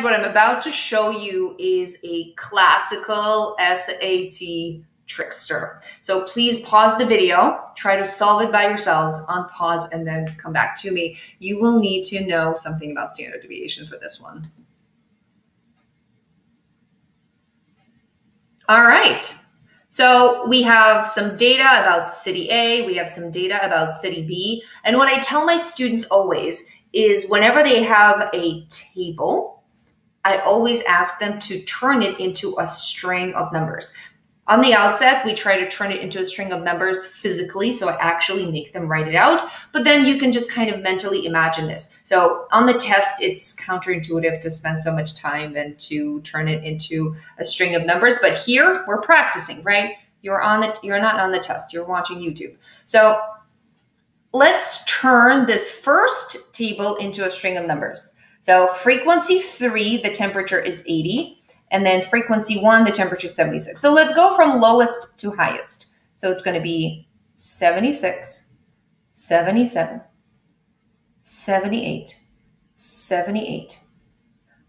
guys, what I'm about to show you is a classical SAT trickster. So please pause the video, try to solve it by yourselves on pause, and then come back to me. You will need to know something about standard deviation for this one. All right. So we have some data about city A, we have some data about city B. And what I tell my students always is whenever they have a table, I always ask them to turn it into a string of numbers. On the outset, we try to turn it into a string of numbers physically, so I actually make them write it out. But then you can just kind of mentally imagine this. So on the test, it's counterintuitive to spend so much time and to turn it into a string of numbers. But here, we're practicing, right? You're on the you're not on the test. You're watching YouTube. So let's turn this first table into a string of numbers. So frequency three, the temperature is 80. And then frequency one, the temperature is 76. So let's go from lowest to highest. So it's going to be 76, 77, 78, 78.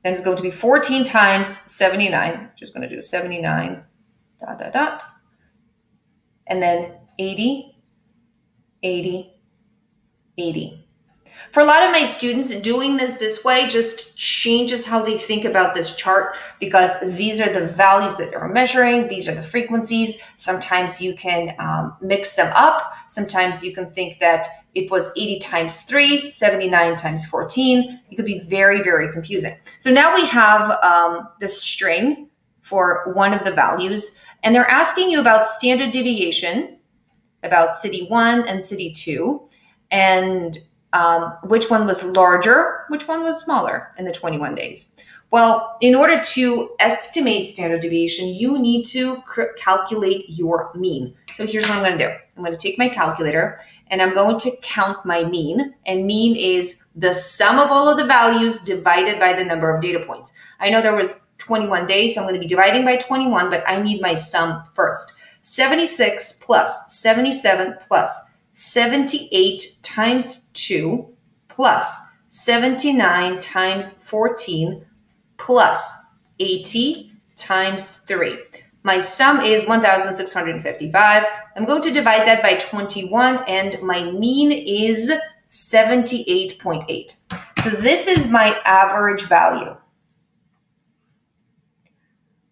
Then it's going to be 14 times 79. Just going to do 79, dot, dot, dot. And then 80, 80, 80. For a lot of my students, doing this this way just changes how they think about this chart because these are the values that they're measuring. These are the frequencies. Sometimes you can um, mix them up. Sometimes you can think that it was 80 times 3, 79 times 14. It could be very, very confusing. So now we have um, the string for one of the values, and they're asking you about standard deviation, about city 1 and city 2. And um, which one was larger, which one was smaller in the 21 days. Well, in order to estimate standard deviation, you need to calculate your mean. So here's what I'm going to do. I'm going to take my calculator and I'm going to count my mean. And mean is the sum of all of the values divided by the number of data points. I know there was 21 days, so I'm going to be dividing by 21, but I need my sum first. 76 plus 77 plus 78 times 2 plus 79 times 14 plus 80 times 3. My sum is 1,655. I'm going to divide that by 21 and my mean is 78.8. So this is my average value.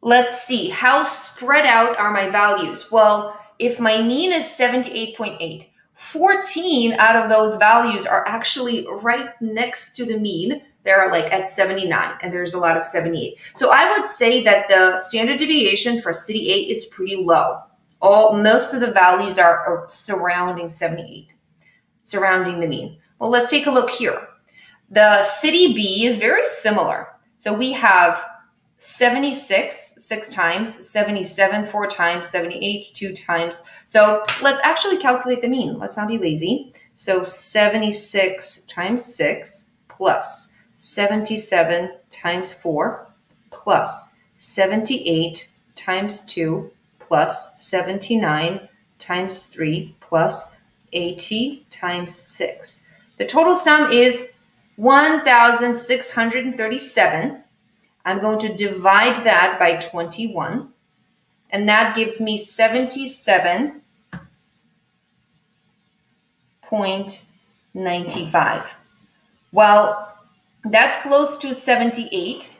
Let's see, how spread out are my values? Well, if my mean is 78.8, 14 out of those values are actually right next to the mean. They're like at 79, and there's a lot of 78. So I would say that the standard deviation for city A is pretty low. All most of the values are, are surrounding 78, surrounding the mean. Well, let's take a look here. The city B is very similar. So we have 76 six times, 77 four times, 78 two times. So let's actually calculate the mean. Let's not be lazy. So 76 times 6 plus 77 times 4 plus 78 times 2 plus 79 times 3 plus 80 times 6. The total sum is 1,637 I'm going to divide that by 21, and that gives me 77.95. Well, that's close to 78,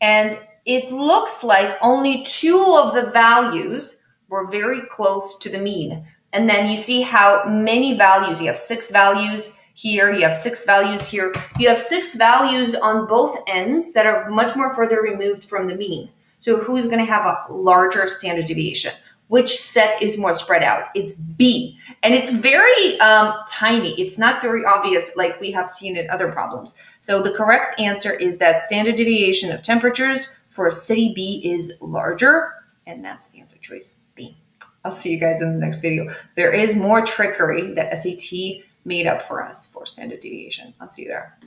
and it looks like only two of the values were very close to the mean. And then you see how many values, you have six values, here, you have six values here. You have six values on both ends that are much more further removed from the mean. So who's going to have a larger standard deviation? Which set is more spread out? It's B. And it's very um, tiny. It's not very obvious like we have seen in other problems. So the correct answer is that standard deviation of temperatures for city B is larger. And that's answer choice B. I'll see you guys in the next video. There is more trickery that SAT made up for us for standard deviation. I'll see there.